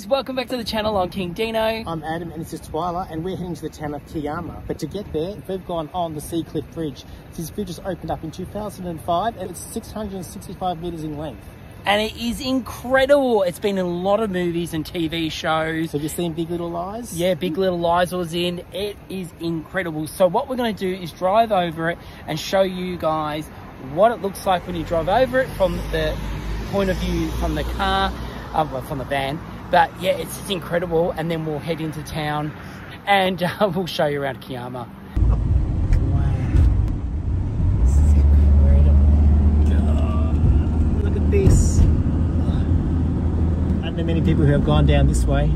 guys, welcome back to the channel. I'm Kingdeano. I'm Adam and this is Twyla and we're heading to the town of Kiama. But to get there, we've gone on the Sea Cliff Bridge. This bridge was opened up in 2005 and it's 665 metres in length. And it is incredible. It's been in a lot of movies and TV shows. Have you seen Big Little Lies? Yeah, Big Little Lies was in. It is incredible. So what we're going to do is drive over it and show you guys what it looks like when you drive over it from the point of view from the car, uh, well, from the van. But yeah, it's, it's incredible. And then we'll head into town and uh, we'll show you around Kiama. This is incredible. Look at this. Aren't there many people who have gone down this way?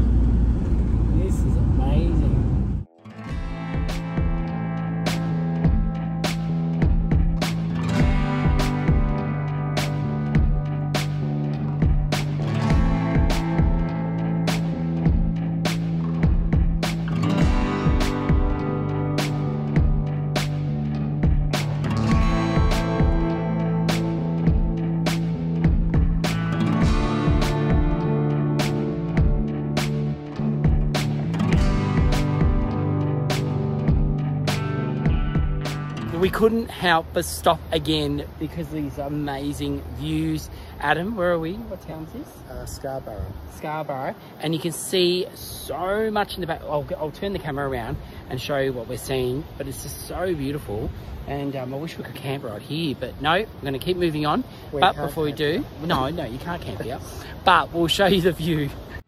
Couldn't help but stop again because of these amazing views. Adam, where are we? What town is this? Uh, Scarborough. Scarborough. And you can see so much in the back. I'll, I'll turn the camera around and show you what we're seeing, but it's just so beautiful. And um, I wish we could camp right here, but no, we're going to keep moving on. We but before we do, no, no, you can't camp here. But we'll show you the view.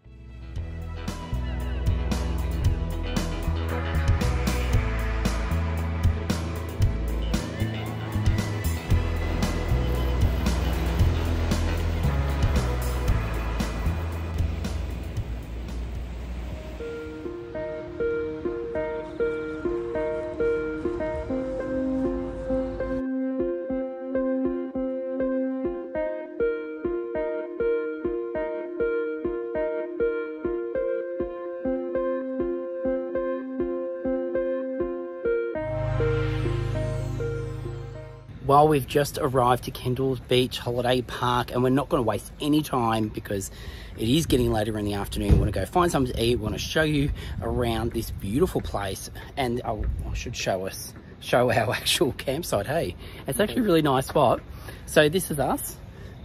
Well, we've just arrived to Kendall's Beach Holiday Park and we're not going to waste any time because it is getting later in the afternoon. We want to go find something to eat. We want to show you around this beautiful place and I I should show us, show our actual campsite, hey. It's actually a really nice spot. So this is us.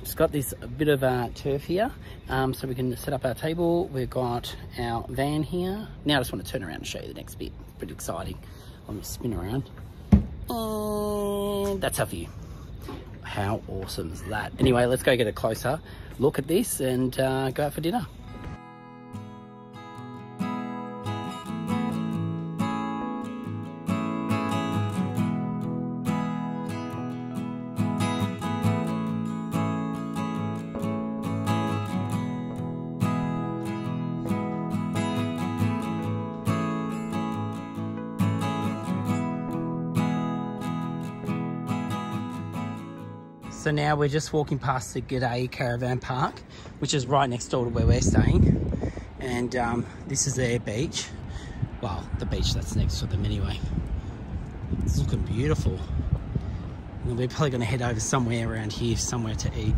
Just got this bit of uh, turf here um, so we can set up our table. We've got our van here. Now I just want to turn around and show you the next bit. Pretty exciting. I'm going to spin around. And that's our view. How awesome is that? Anyway, let's go get a closer look at this and uh, go out for dinner. So now we're just walking past the G'day Caravan Park, which is right next door to where we're staying. And um, this is their beach. Well, the beach that's next to them anyway. It's looking beautiful. And we're probably going to head over somewhere around here, somewhere to eat.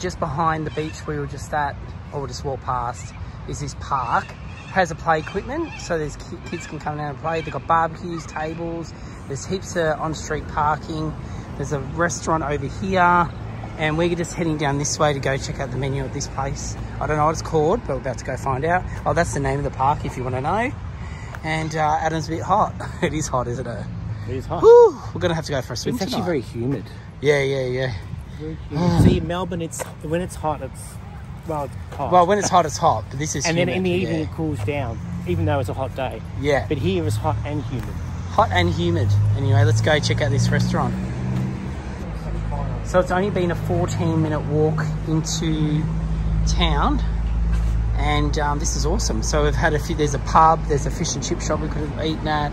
Just behind the beach we were just at, or just walk past, is this park. Has a play equipment, so there's ki- kids can come down and play. They've got barbecues, tables. There's heaps of on-street parking. There's a restaurant over here, and we're just heading down this way to go check out the menu at this place. I don't know what it's called, but we're about to go find out. Oh, that's the name of the park if you want to know. And uh, Adam's a bit hot. it is hot, isn't it? It is hot. Whew, we're gonna have to go for a swim It's actually very humid. Yeah, yeah, yeah. See, Melbourne, it's when it's hot, it's well, it's hot. Well, when it's hot, it's hot, but this is and then in the humid, evening yeah. it cools down, even though it's a hot day. Yeah, But here it's hot and humid. hot and humid. Anyway, let's go check out this restaurant. So it's only been a 14 minute walk into town and um, this is awesome. So we've had a few, there's a pub, there's a fish and chip shop we could have eaten at,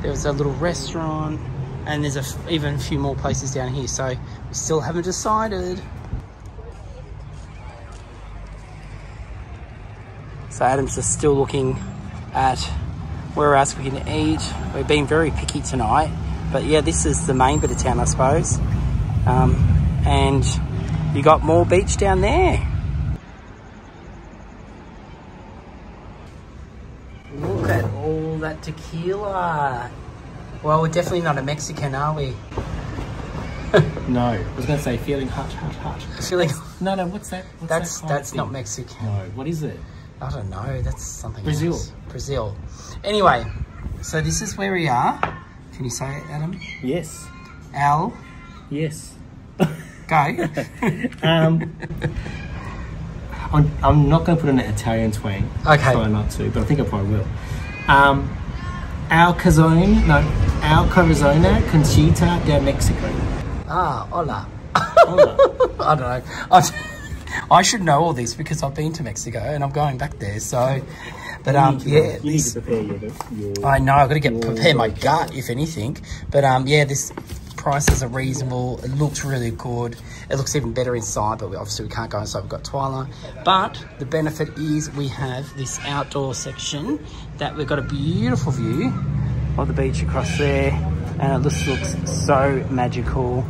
there was a little restaurant and there's a f even a few more places down here. So we still haven't decided. So Adam's just still looking at where else we can eat. We've been very picky tonight, but yeah, this is the main bit of town, I suppose. Um, and you got more beach down there. Look at all that tequila. Well, we're definitely not a Mexican, are we? No, I was going to say feeling hot, hot, hot. Feeling No, no, what's that? What's that's that that's not? Mexican. No, what is it? I don't know. That's something Brazil. else. Brazil. Anyway, so this is where we are. Can you say it, Adam? Yes, Al, yes. go. Um, I'm, I'm not going to put in an Italian twang. Okay. Try not to, but I think I probably will. Um, Al Cazone, no, Al Corazona Conchita de Mexico. ah, hola. Hola. I don't know. I, I should know all this because I've been to Mexico and I'm going back there. So, but um, yeah, you need this, to your. your I know I've got to get prepare my gut if anything. But um, yeah, this prices are reasonable. It looks really good. It looks even better inside, but we obviously we can't go inside. We've got Twyla. But the benefit is we have this outdoor section that we've got a beautiful view of the beach across there, and it just looks so magical.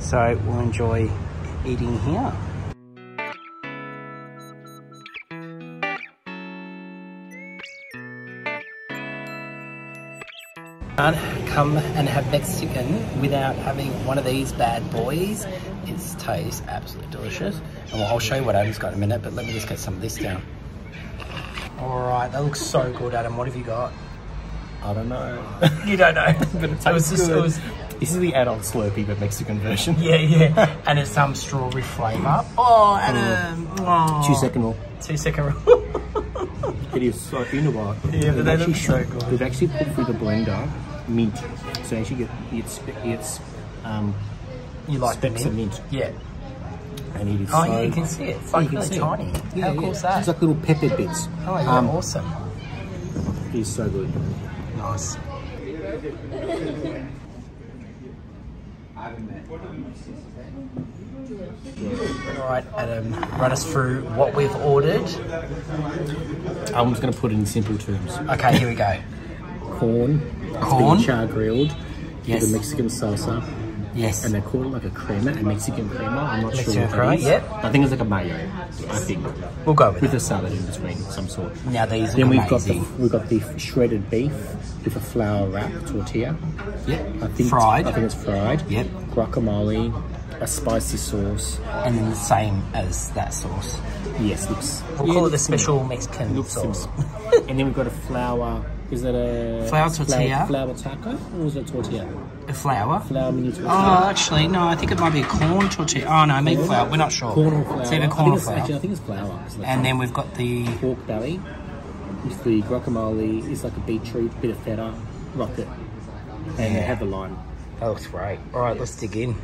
So we'll enjoy eating here. Can't come and have Mexican without having one of these bad boys. It tastes absolutely delicious. And well, I'll show you what Adam's got in a minute, but let me just get some of this down. All right, that looks so good, Adam. What have you got? I don't know. You don't know, but it tastes just, good. was, This is the adult Slurpee, but Mexican version. yeah, yeah, and it's some strawberry flavour. Mm. Oh, Adam, oh. Two second roll. two second roll. It is so, you know what? Yeah, but We've they actually look so shot- good. We've actually put through the blender mint. So actually get it's it's um you like the specks of mint? mint. Yeah. and it is Oh so yeah, you can see it. It's like you can really see it. tiny. Yeah, How yeah. cool is that? It's like little peppered bits. oh yeah, Um, awesome. It is so good. Nice. All right, Adam, run us through what we've ordered. I'm just going to put it in simple terms. Okay, here we go. Corn, it's Corn. char grilled Yes. with a Mexican salsa, Yes. and they call it like a crema, a Mexican crema. I'm not Mexican sure what crema, that is. yep. I think it's like a mayo. I think We'll go with with it. a salad in between, some sort. Now these look Then we've got the we've got the shredded beef with a flour wrap tortilla. Yep. I think Fried. I think it's fried. Yep. Guacamole, a spicy sauce. And then the same as that sauce. Yes, looks. We'll yeah, call it the special similar. Mexican Looks sauce. and then we've got a flour. Is that a Flour tortilla. Flour, flour taco or is it tortilla? A flour. Flour mini tortilla. Oh, actually, no, I think it might be a corn tortilla. Oh, no, maybe flour. We're not sure. corn or flour. It's either I corn think or it's, flour. Actually, I think it's flour. It's like And then we've got the pork belly with the guacamole. It's like a beetroot, bit of feta, rocket, and they have the lime. Oh, that looks great. All right, let's dig in.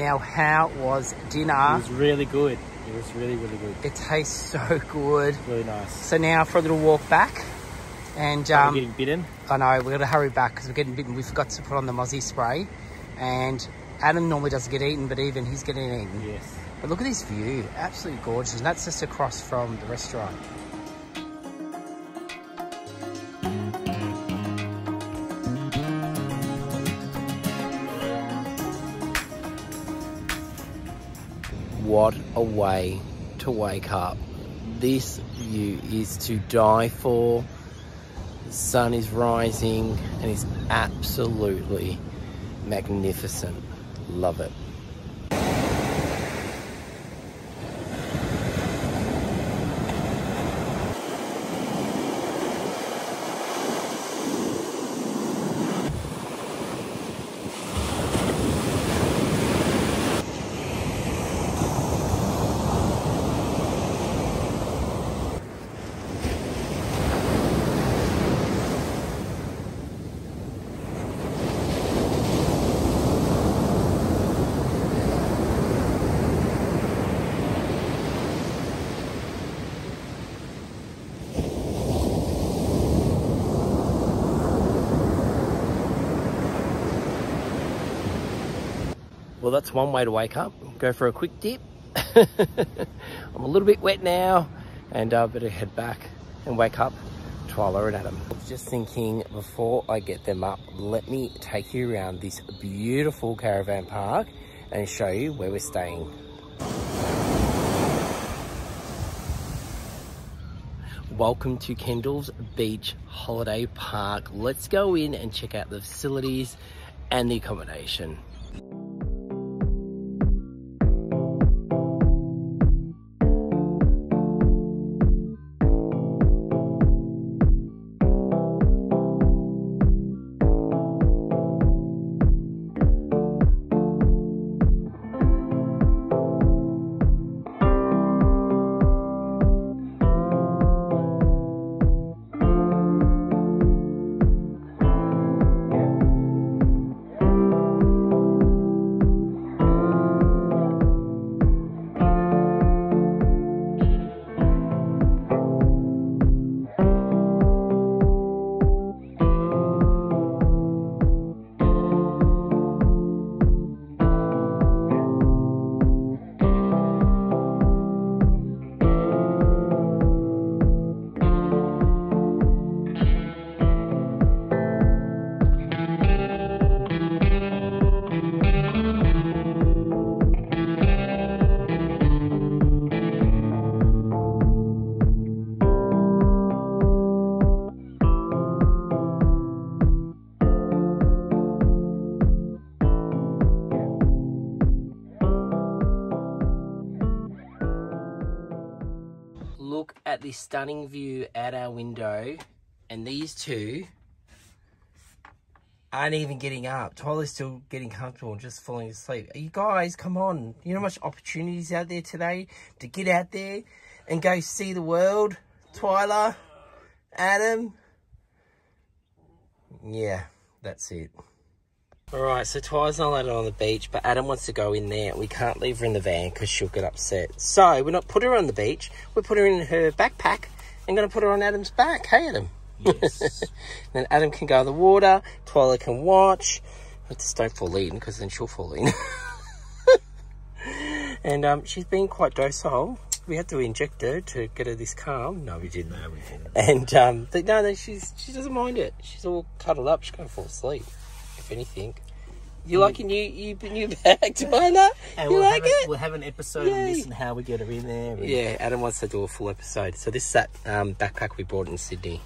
Now, how was dinner? It was really good. It was really, really good. It tastes so good. Really nice. So now for a little walk back. And We're um, getting bitten. I know, we're going to hurry back because we're getting bitten. We forgot to put on the mozzie spray. And Adam normally doesn't get eaten, but even he's getting eaten. Yes. But look at this view. Absolutely gorgeous. And that's just across from the restaurant. A way to wake up. This view is to die for. The sun is rising and it's absolutely magnificent. Love it. Well, that's one way to wake up. Go for a quick dip. I'm a little bit wet now and I uh, better head back and wake up Twyla and Adam. I was Just thinking before I get them up, let me take you around this beautiful caravan park and show you where we're staying. Welcome to Kendall's Beach Holiday Park. Let's go in and check out the facilities and the accommodation. At this stunning view out our window and these two aren't even getting up. Twyla's still getting comfortable and just falling asleep. You guys, come on. You know how much opportunities out there today to get out there and go see the world? Twyla, Adam. Yeah, that's it. Alright, so Twy's not allowed on the beach, but Adam wants to go in there. We can't leave her in the van because she'll get upset. So, we're not put her on the beach. We're put her in her backpack and going to put her on Adam's back. Hey, Adam. Yes. then Adam can go in the water. Twyla can watch. Just don't fall in because then she'll fall in. and um, she's been quite docile. We had to inject her to get her this calm. No, we didn't. No, we didn't. And um, but no, no, she's she doesn't mind it. She's all cuddled up. She's going to fall asleep anything. You like your new you new bag? And you we'll like have it? A, we'll have an episode Yay. on this and how we get her in there. Yeah, Adam wants to do a full episode. So this is that um, backpack we bought in Sydney.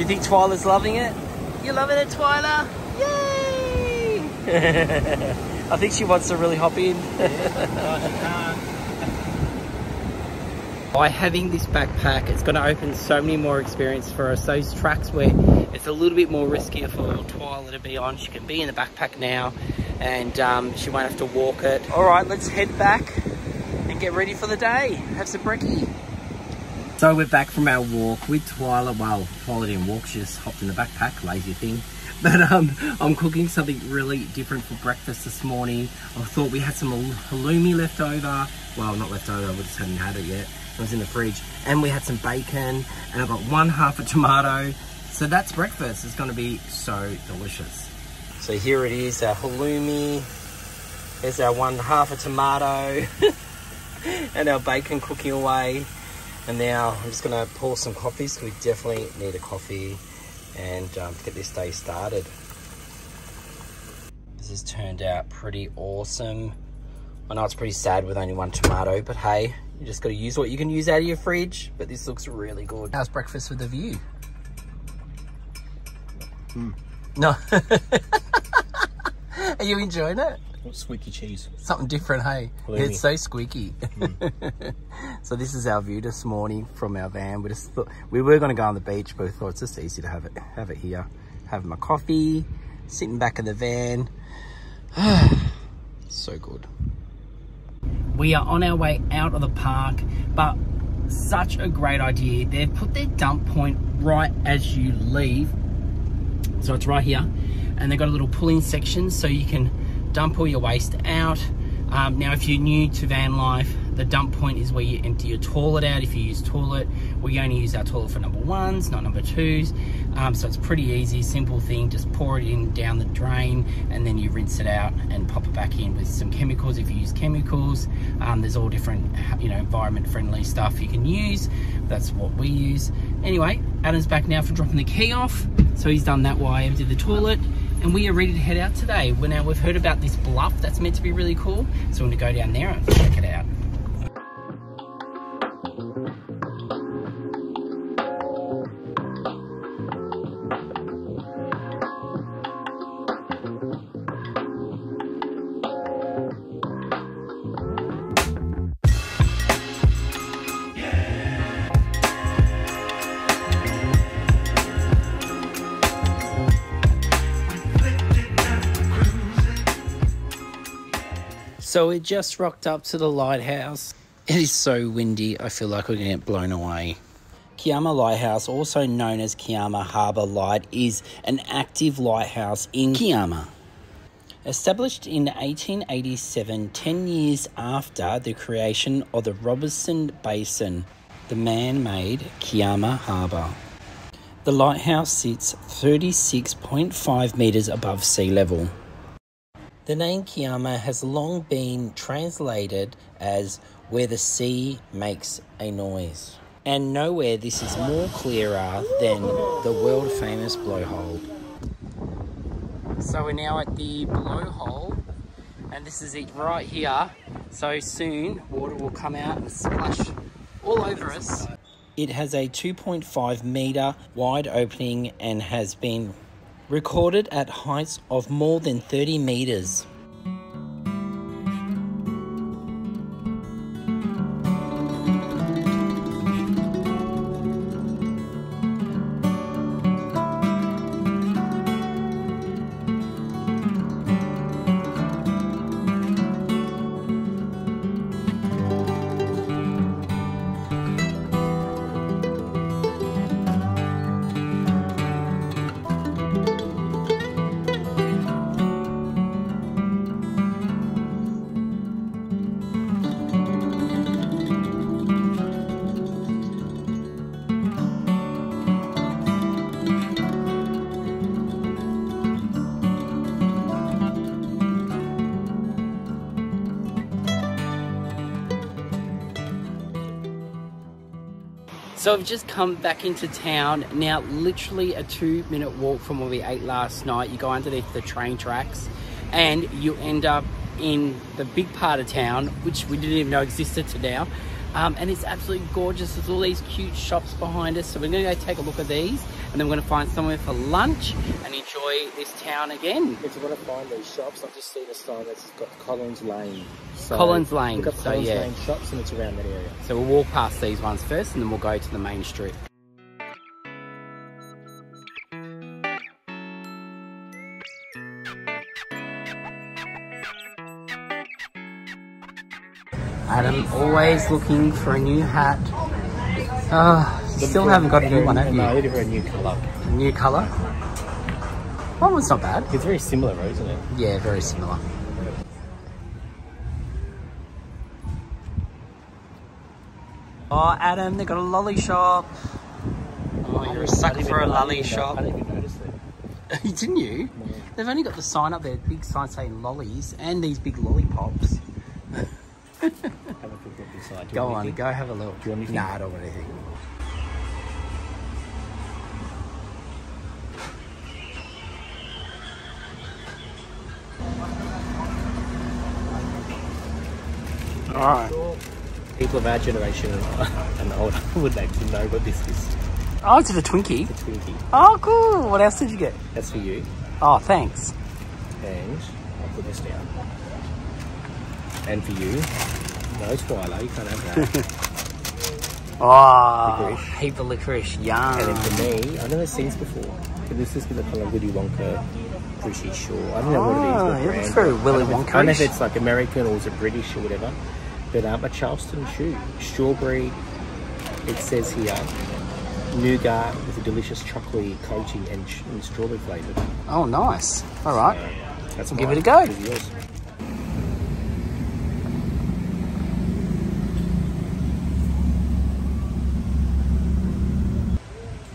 Do you think Twyla's loving it? You loving it, Twyla? Yay! I think she wants to really hop in. By having this backpack, it's going to open so many more experiences for us. Those tracks where it's a little bit more riskier for Twyla to be on, she can be in the backpack now and um, she won't have to walk it. All right, let's head back and get ready for the day. Have some brekkie. So we're back from our walk with Twyla. Well, Twyla didn't walk, she just hopped in the backpack, lazy thing. But um, I'm cooking something really different for breakfast this morning. I thought we had some halloumi left over. Well, not left over, we just hadn't had it yet. It was in the fridge. And we had some bacon, and I've got one half a tomato. So that's breakfast. It's gonna be so delicious. So here it is, our halloumi. There's our one half a tomato. and our bacon cooking away. And now I'm just going to pour some coffees because we definitely need a coffee and um, to get this day started. This has turned out pretty awesome. I know it's pretty sad with only one tomato, but hey, you just got to use what you can use out of your fridge. But this looks really good. How's breakfast with a view? Mm. No. Are you enjoying it? Squeaky cheese. Something different, hey? It's so squeaky. Mm. so this is our view this morning from our van. We just thought we were going to go on the beach, but we thought it's just easy to have it have it here. Have my coffee, sitting back in the van. so good. We are on our way out of the park, but such a great idea. They've put their dump point right as you leave So it's right here. And they've got a little pulling section so you can dump all your waste out. Um, now, if you're new to van life, the dump point is where you empty your toilet out. If you use toilet, we only use our toilet for number ones, not number twos. Um, so it's pretty easy, simple thing. Just pour it in down the drain and then you rinse it out and pop it back in with some chemicals. If you use chemicals, um, there's all different, you know, environment friendly stuff you can use. That's what we use. Anyway, Adam's back now for dropping the key off. So he's done that while I emptied the toilet and we are ready to head out today. Well, now we've heard about this bluff that's meant to be really cool, so we're gonna go down there and check it out. So we just rocked up to the lighthouse. It is so windy, I feel like we're going to get blown away. Kiama Lighthouse, also known as Kiama Harbour Light, is an active lighthouse in Kiama. Established in 1887, 10 years after the creation of the Robertson Basin, the man made Kiama Harbour. The lighthouse sits 36.5 metres above sea level. The name Kiama has long been translated as where the sea makes a noise. And nowhere this is more clearer than the world famous blowhole. So we're now at the blowhole and this is it right here. So soon water will come out and splash all over us. It has a 2.5 meter wide opening and has been recorded at heights of more than 30 meters. So I've just come back into town. Now, literally a two minute walk from where we ate last night. You go underneath the train tracks and you end up in the big part of town, which we didn't even know existed to now. Um, and it's absolutely gorgeous. There's all these cute shops behind us. So we're going to go take a look at these and then we're going to find somewhere for lunch and enjoy this town again. If you want to find these shops, I've just seen a sign that's got Collins Lane. So Collins Lane, Look up so Collins yeah. Lane shops and it's around that area. So we'll walk past these ones first and then we'll go to the main street. Adam, always looking for a new hat. Ah, still haven't got a new one, have you? No, you? they're a new colour. New colour? That one's not bad. It's very similar, though, isn't it? Yeah, very similar. Oh, Adam, they've got a lolly shop. Oh, oh you're a sucker for a lolly shop. I didn't even notice that. Didn't you? They've only got the sign up there, big sign saying lollies, and these big lollipops. Have a quick look inside. Do you Go want on, anything? go have a look. Do you want anything? Nah, I don't want anything. Alright. People of our generation and older would like to know what this is. Oh, it's a Twinkie. It's Twinkie. Oh, cool. What else did you get? That's for you. Oh, thanks. And I'll put this down. And for you, no Twyla, you can't have that. Oh, Licorice. heap of licorice. Yum. and then for me, I've never seen this before. But this is the colour Willy Wonka British sure. I don't know what it is. Oh, yeah, brand. it's very Willy I don't know if- I don't know if it's like American or is it British or whatever. But um, a Charleston Chew. Strawberry, it says here. nougat with a delicious chocolatey coating and, ch- and strawberry flavoured. Oh, nice. All right. That's Give mine. it a go.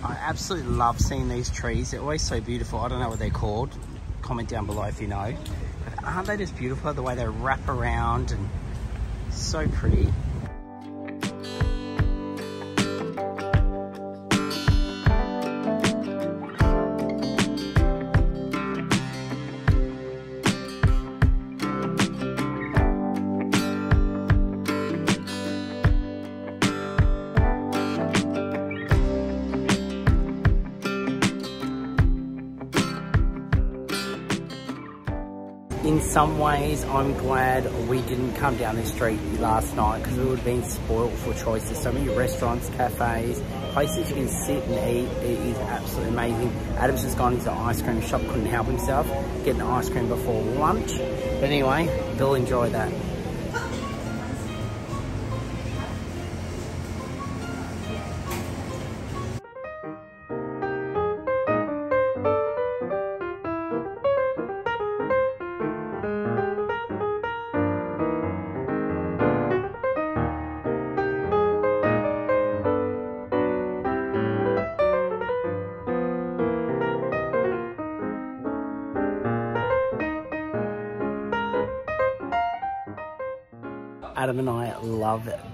I absolutely love seeing these trees. They're always so beautiful. I don't know what they're called. Comment down below if you know. But aren't they just beautiful the way they wrap around and so pretty? Some ways, I'm glad we didn't come down this street last night because we would have been spoiled for choices. So many restaurants, cafes, places you can sit and eat. It is absolutely amazing. Adam's just gone into the ice cream shop, couldn't help himself, getting ice cream before lunch. But anyway, they'll enjoy that.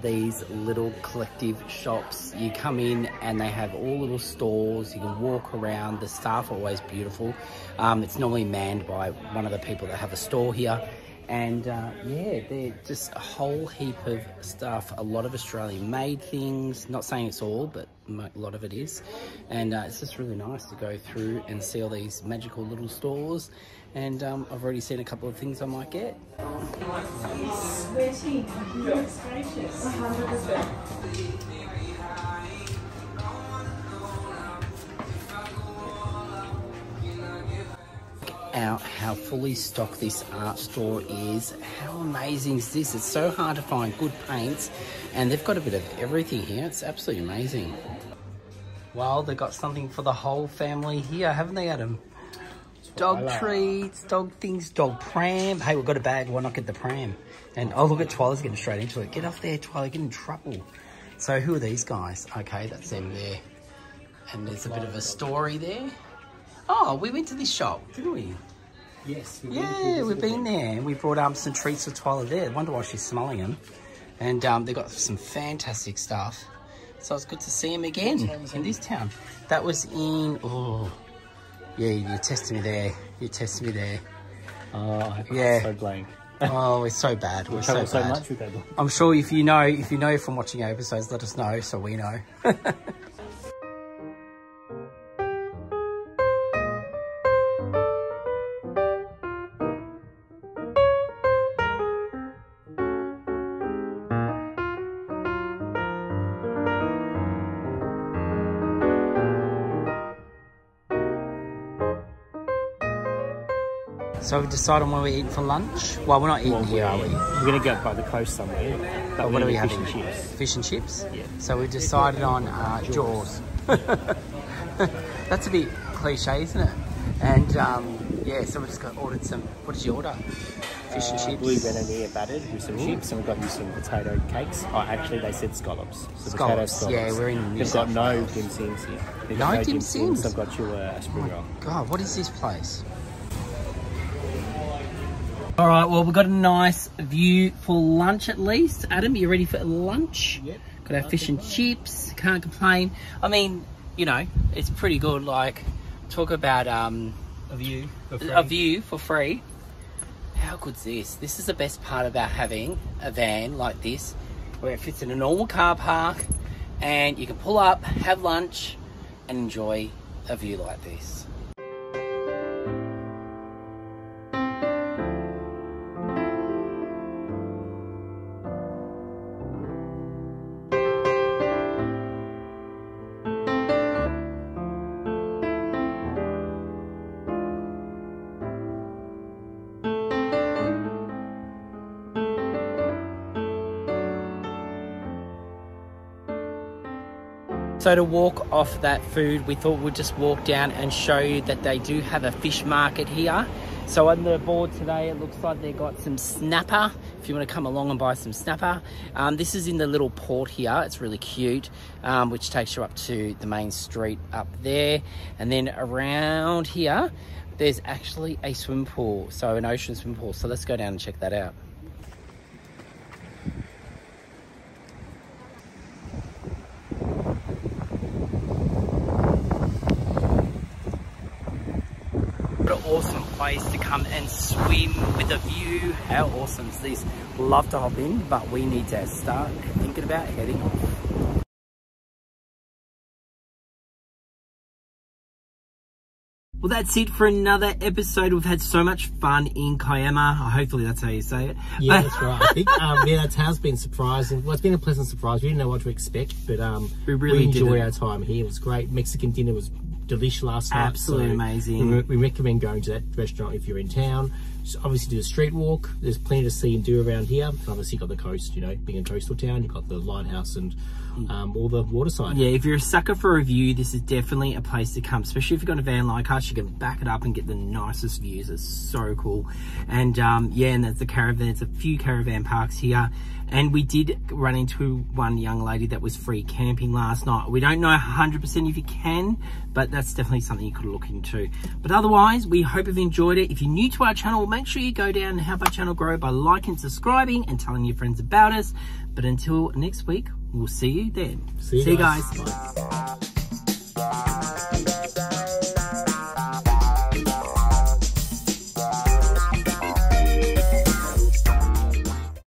These little collective shops. You come in and they have all little stores. You can walk around. The staff are always beautiful. Um, it's normally manned by one of the people that have a store here. And uh, yeah, they're just a whole heap of stuff. A lot of Australian made things. Not saying it's all, but a lot of it is. And uh, it's just really nice to go through and see all these magical little stores. And um, I've already seen a couple of things I might get. Out how fully stocked this art store is. How amazing is this? It's so hard to find good paints and they've got a bit of everything here. It's absolutely amazing. Well, they've got something for the whole family here, haven't they, Adam? Dog treats, dog things, dog pram. Hey, we've got a bag, why not get the pram? And oh, look at Twyla's getting straight into it. Get off there, Twyla, get in trouble. So who are these guys? Okay, that's them there. And there's a bit of a story there. Oh, we went to this shop, didn't we? Yes. we Yeah, we've been there. We brought um, some treats for Twyla there. wonder why she's smelling them. And um, they've got some fantastic stuff. So it's good to see him again in this town. That was in, oh, yeah, you tested me there. You tested me there. Oh, Yeah. so blank. Oh, we're so bad. We're so so bad. much with that. I'm sure if you know, if you know from watching episodes, let us know so we know. so we've decided on where we're eating for lunch. Well, we're not eating Well, here, are we? We're gonna go by the coast somewhere. But What are we we're having? fish and chips. Fish and chips? Yeah. So we've decided on uh, Jaws. That's a bit cliche, isn't it? And um, yeah, so we just got ordered some. What did you order? Fish and Uh, chips. Blue grenadier battered with some Ooh. chips, and we've got you some potato cakes. Oh, actually, they said scallops. So potato Scallops, yeah, we're in New They've got no dim sims here. There's No dim sims? I've got you uh, a spring roll. God, what is this place? All right, well, we've got a nice view for lunch at least. Adam, you ready for lunch? Yep. Got our fish and chips. Can't complain. I mean, you know, it's pretty good. Like, talk about um, A view. a view for free. How good's this? This is the best part about having a van like this, where it fits in a normal car park, and you can pull up, have lunch, and enjoy a view like this. So to walk off that food, we thought we'd just walk down and show you that they do have a fish market here. So on the board today, it looks like they've got some snapper, if you want to come along and buy some snapper. Um, this is in the little port here. It's really cute, um, which takes you up to the main street up there. And then around here, there's actually a swim pool, so an ocean swim pool. So let's go down and check that out. What an awesome place to come and swim with a view. How awesome is this? Love to hop in, but we need to start thinking about heading off. Well, that's it for another episode. We've had so much fun in Kiama. Hopefully, that's how you say it. Yeah, that's right. I think um, yeah, that has been surprising. Well, it's been a pleasant surprise. We didn't know what to expect, but um, We really enjoyed didn't. our time here. It was great. Mexican dinner was delish last night. Absolutely so amazing. We, we recommend going to that restaurant if you're in town. So obviously, do a street walk. There's plenty to see and do around here. Obviously, you've got the coast. You know, being a coastal town, you've got the lighthouse and um, all the waterside. Yeah, if you're a sucker for a view, this is definitely a place to come. Especially if you've got a van like us, you can back it up and get the nicest views. It's so cool. And um, yeah, and there's the caravan. There's a few caravan parks here. And we did run into one young lady that was free camping last night. We don't know 100% if you can, but that's definitely something you could look into. But otherwise, we hope you've enjoyed it. If you're new to our channel, make sure you go down and help our channel grow by liking, subscribing, and telling your friends about us. But until next week, we'll see you then. See you see you guys. guys.